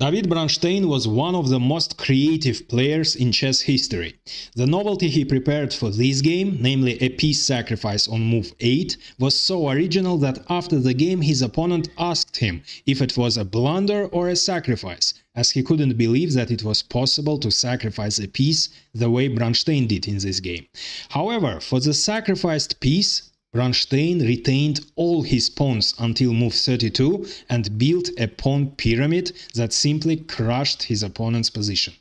David Bronstein was one of the most creative players in chess history. The novelty he prepared for this game, namely a piece sacrifice on move 8, was so original that after the game his opponent asked him if it was a blunder or a sacrifice, as he couldn't believe that it was possible to sacrifice a piece the way Bronstein did in this game. However, for the sacrificed piece, Bronstein retained all his pawns until move 32 and built a pawn pyramid that simply crushed his opponent's position.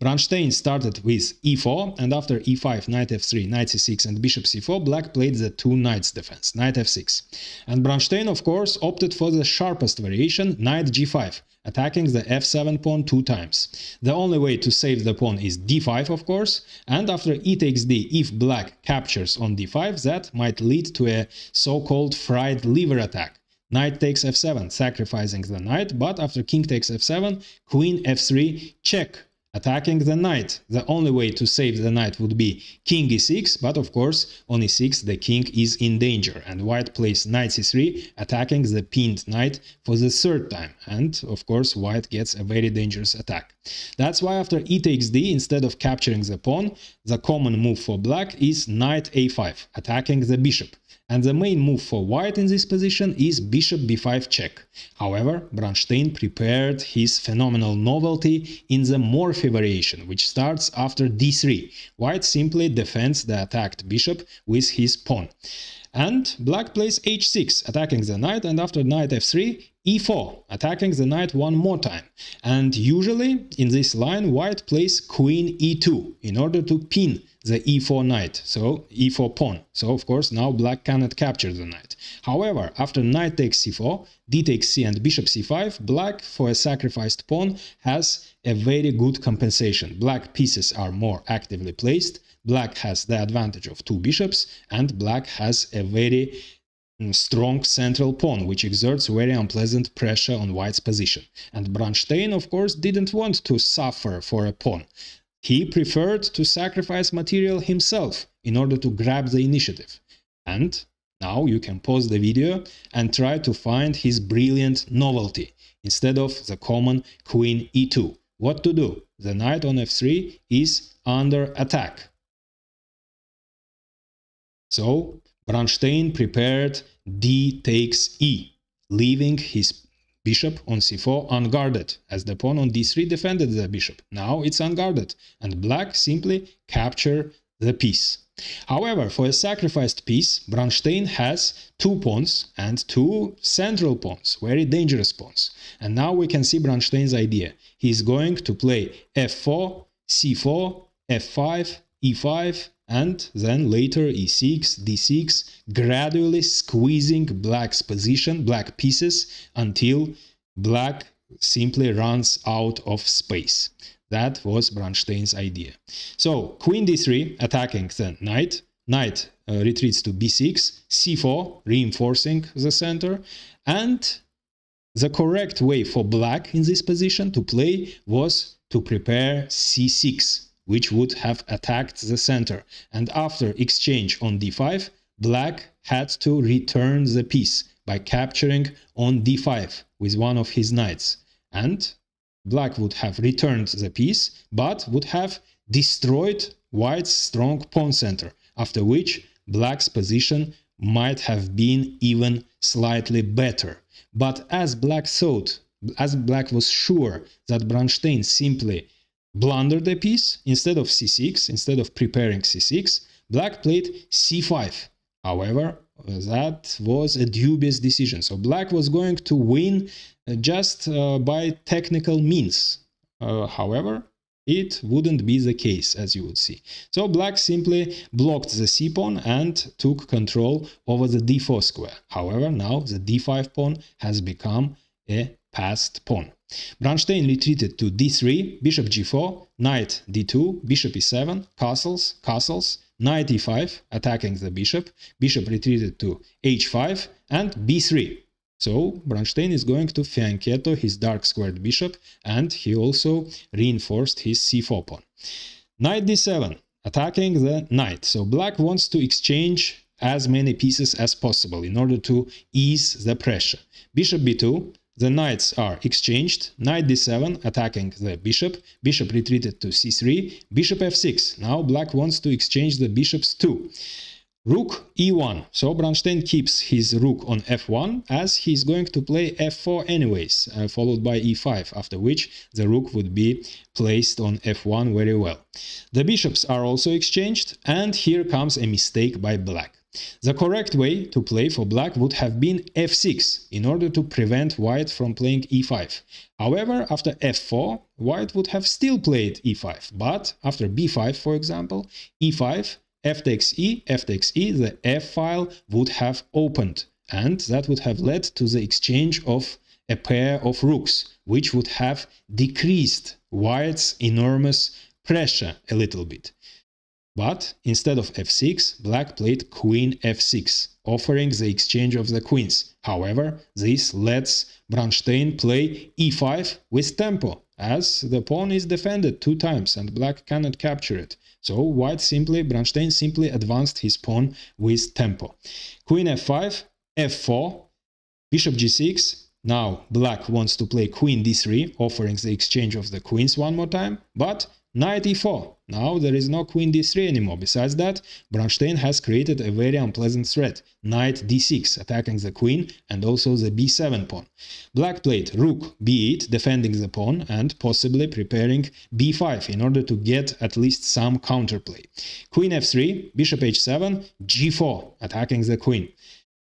Bronstein started with e4 and after e5, knight f3, knight c6 and bishop c4 black played the two knights defense, knight f6. And Bronstein of course opted for the sharpest variation, knight g5, attacking the f7 pawn two times. The only way to save the pawn is d5 of course, and after e takes d if black captures on d5 that might lead to a so-called fried liver attack. Knight takes f7, sacrificing the knight, but after king takes f7, queen f3, check attacking the knight. The only way to save the knight would be king e6, but of course on e6 the king is in danger and white plays knight c3 attacking the pinned knight for the third time and of course white gets a very dangerous attack. That's why after e takes d instead of capturing the pawn, the common move for black is knight a5 attacking the bishop and the main move for white in this position is bishop b5 check. However, Bronstein prepared his phenomenal novelty in the Morphy variation, which starts after d3. White simply defends the attacked bishop with his pawn. And black plays h6, attacking the knight, and after knight f3, e4, attacking the knight one more time. And usually, in this line, white plays queen e2 in order to pin the e4 knight, so e4 pawn. So of course now black cannot capture the knight. However, after knight takes c4, d takes c and bishop c5, black for a sacrificed pawn has a very good compensation. Black pieces are more actively placed, black has the advantage of two bishops, and black has a very mm, strong central pawn, which exerts very unpleasant pressure on white's position. And Bronstein, of course, didn't want to suffer for a pawn. He preferred to sacrifice material himself in order to grab the initiative. And now you can pause the video and try to find his brilliant novelty instead of the common queen e2. What to do? The knight on f3 is under attack. So Bronstein prepared d takes e, leaving his Bishop on c4 unguarded, as the pawn on d3 defended the bishop. Now it's unguarded, and black simply capture the piece. However, for a sacrificed piece, Bronstein has two pawns and two central pawns, very dangerous pawns. And now we can see Bronstein's idea. He is going to play f4, c4, f5, e5, and then later e6, d6, gradually squeezing black's position, black pieces, until black simply runs out of space. That was Bronstein's idea. So queen d3 attacking the knight, knight uh, retreats to b6, c4 reinforcing the center, and the correct way for black in this position to play was to prepare c6 which would have attacked the center, and after exchange on d5, black had to return the piece by capturing on d5 with one of his knights, and black would have returned the piece, but would have destroyed white's strong pawn center, after which black's position might have been even slightly better. But as black thought, as black was sure that Bronstein simply blundered a piece. Instead of c6, instead of preparing c6, black played c5. However, that was a dubious decision. So black was going to win uh, just uh, by technical means. Uh, however, it wouldn't be the case, as you would see. So black simply blocked the c-pawn and took control over the d4 square. However, now the d5 pawn has become a passed pawn. Bronstein retreated to d3, bishop g4, knight d2, bishop e7, castles, castles, knight e5, attacking the bishop, bishop retreated to h5, and b3. So Bronstein is going to fianchetto his dark squared bishop, and he also reinforced his c4 pawn. Knight d7, attacking the knight. So black wants to exchange as many pieces as possible in order to ease the pressure. Bishop b2, the knights are exchanged. Knight d7 attacking the bishop. Bishop retreated to c3. Bishop f6. Now black wants to exchange the bishops too. Rook e1. So Bronstein keeps his rook on f1 as he's going to play f4 anyways, uh, followed by e5, after which the rook would be placed on f1 very well. The bishops are also exchanged and here comes a mistake by black. The correct way to play for black would have been f6 in order to prevent white from playing e5. However, after f4, white would have still played e5, but after b5, for example, e5, f takes e, f takes e, the f file would have opened, and that would have led to the exchange of a pair of rooks, which would have decreased white's enormous pressure a little bit. But instead of f6, black played queen f6, offering the exchange of the queens. However, this lets Bronstein play e5 with tempo, as the pawn is defended two times and black cannot capture it. So white simply, Bronstein simply advanced his pawn with tempo. Queen f5, f4, bishop g6, now black wants to play queen d3, offering the exchange of the queens one more time, but Knight e4. Now there is no queen d3 anymore. Besides that, Bronstein has created a very unpleasant threat. Knight d6, attacking the queen and also the b7 pawn. Black played rook b8, defending the pawn and possibly preparing b5 in order to get at least some counterplay. Queen f3, bishop h7, g4, attacking the queen.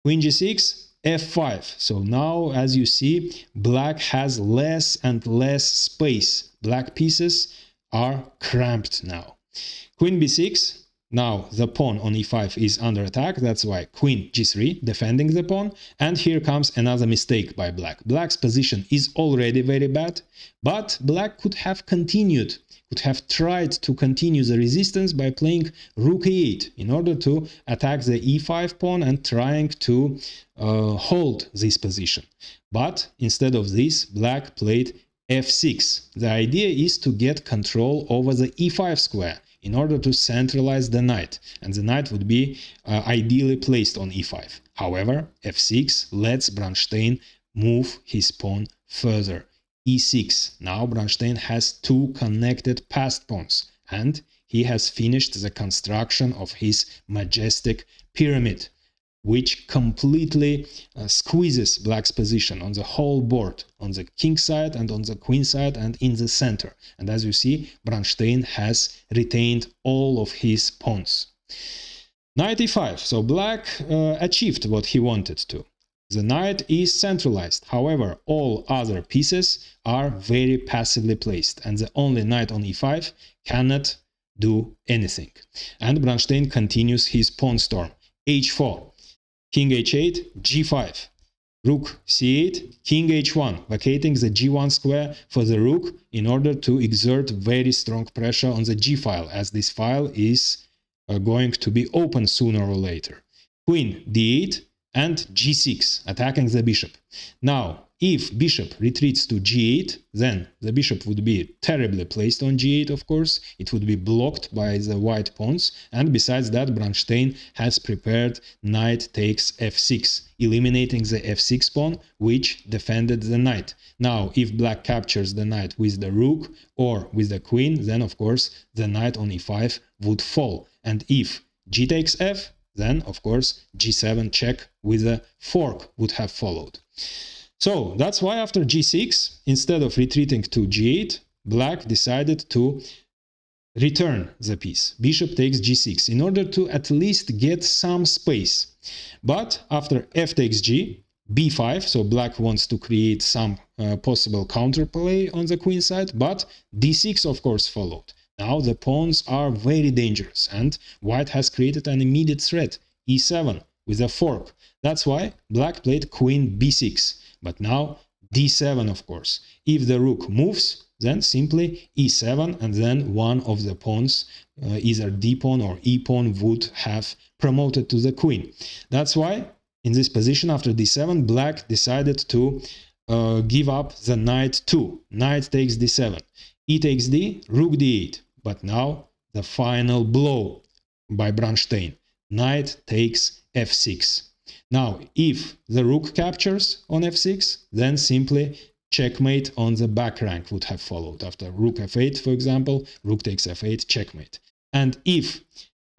Queen g6, f5. So now, as you see, black has less and less space. Black pieces are cramped now. Queen b6, now the pawn on e5 is under attack, that's why queen g3 defending the pawn. And here comes another mistake by black. Black's position is already very bad, but black could have continued, could have tried to continue the resistance by playing rook e8 in order to attack the e5 pawn and trying to uh, hold this position. But instead of this, black played f6. The idea is to get control over the e5 square in order to centralize the knight, and the knight would be uh, ideally placed on e5. However, f6 lets Bronstein move his pawn further. e6. Now Bronstein has two connected passed pawns, and he has finished the construction of his majestic pyramid which completely uh, squeezes black's position on the whole board, on the king side and on the queen side and in the center. And as you see, Bronstein has retained all of his pawns. E5, so black uh, achieved what he wanted to. The knight is centralized, however, all other pieces are very passively placed, and the only knight on e5 cannot do anything. And Bronstein continues his pawn storm. h4, king h8, g5, rook c8, king h1, vacating the g1 square for the rook in order to exert very strong pressure on the g file, as this file is uh, going to be open sooner or later. Queen d8 and g6, attacking the bishop. Now, if bishop retreats to g8, then the bishop would be terribly placed on g8, of course. It would be blocked by the white pawns. And besides that, Bronstein has prepared knight takes f6, eliminating the f6 pawn, which defended the knight. Now, if black captures the knight with the rook or with the queen, then of course the knight on e5 would fall. And if g takes f, then of course g7 check with a fork would have followed. So that's why after g6, instead of retreating to g8, black decided to return the piece. Bishop takes g6 in order to at least get some space. But after f takes g, b5, so black wants to create some uh, possible counterplay on the queen side, but d6 of course followed. Now the pawns are very dangerous and white has created an immediate threat, e7, with a fork. That's why black played queen b6. But now d7, of course. If the rook moves, then simply e7 and then one of the pawns, uh, either d pawn or e pawn, would have promoted to the queen. That's why in this position after d7, black decided to uh, give up the knight too. Knight takes d7, e takes d, rook d8. But now the final blow by Bronstein. Knight takes f6. Now, if the rook captures on f6, then simply checkmate on the back rank would have followed. After rook f8, for example, rook takes f8, checkmate. And if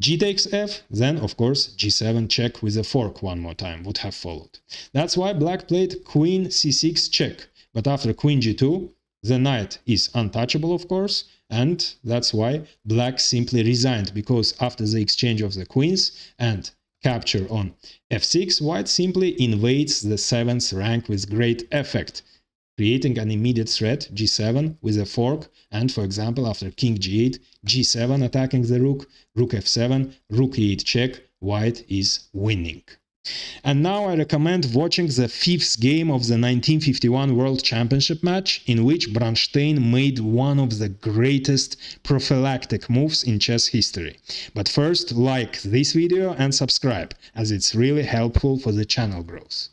g takes f, then of course g7 check with a fork one more time would have followed. That's why black played queen c6 check, but after queen g2, the knight is untouchable of course, and that's why black simply resigned, because after the exchange of the queens and capture on f6, white simply invades the 7th rank with great effect, creating an immediate threat, g7, with a fork, and for example, after king g8, g7 attacking the rook, rook f7, rook e8 check, white is winning. And now I recommend watching the fifth game of the 1951 World Championship match, in which Bronstein made one of the greatest prophylactic moves in chess history. But first, like this video and subscribe, as it's really helpful for the channel growth.